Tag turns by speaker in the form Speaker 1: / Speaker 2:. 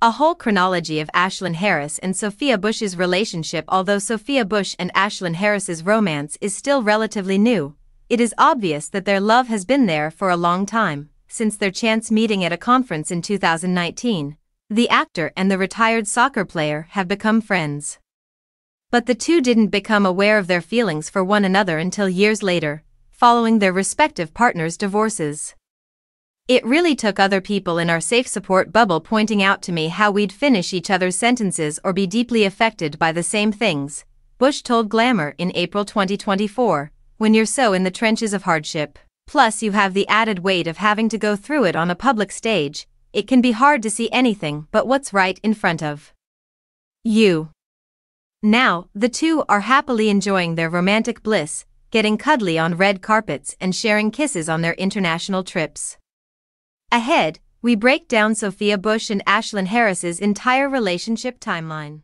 Speaker 1: A whole chronology of Ashlyn Harris and Sophia Bush's relationship Although Sophia Bush and Ashlyn Harris's romance is still relatively new, it is obvious that their love has been there for a long time, since their chance meeting at a conference in 2019. The actor and the retired soccer player have become friends. But the two didn't become aware of their feelings for one another until years later, following their respective partners' divorces. It really took other people in our safe support bubble pointing out to me how we'd finish each other's sentences or be deeply affected by the same things, Bush told Glamour in April 2024, when you're so in the trenches of hardship. Plus, you have the added weight of having to go through it on a public stage, it can be hard to see anything but what's right in front of you. Now, the two are happily enjoying their romantic bliss, getting cuddly on red carpets and sharing kisses on their international trips. Ahead, we break down Sophia Bush and Ashlyn Harris's entire relationship timeline.